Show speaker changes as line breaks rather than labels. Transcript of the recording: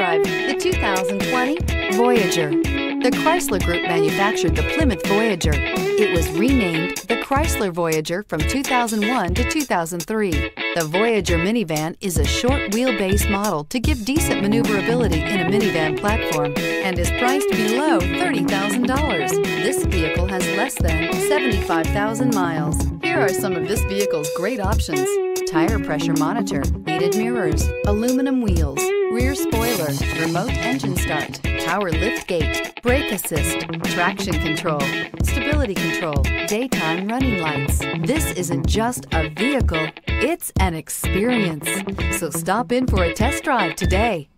drive the 2020 Voyager. The Chrysler Group manufactured the Plymouth Voyager. It was renamed the Chrysler Voyager from 2001 to 2003. The Voyager minivan is a short wheelbase model to give decent maneuverability in a minivan platform and is priced below $30,000. This vehicle has less than 75,000 miles. Here are some of this vehicle's great options. Tire pressure monitor, heated mirrors, aluminum wheels, rear spoiler, remote engine start, power lift gate, brake assist, traction control, stability control, daytime running lights. This isn't just a vehicle, it's an experience. So stop in for a test drive today.